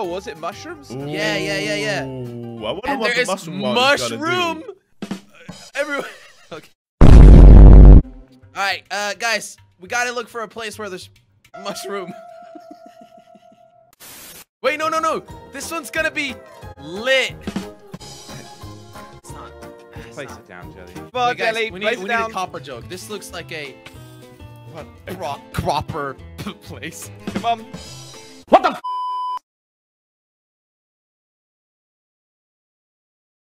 Oh, was it mushrooms? Yeah, yeah, yeah, yeah. Ooh, I wonder And what there the is mushroom one mushroom uh, Everyone. Okay. All right, uh, guys, we gotta look for a place where there's mushroom. Wait, no, no, no. This one's gonna be lit. It's not. It's Place not. it down, Jelly. Wait, guys, Jelly, we place we it we need a copper jug. This looks like a what, cro cropper place. Come on.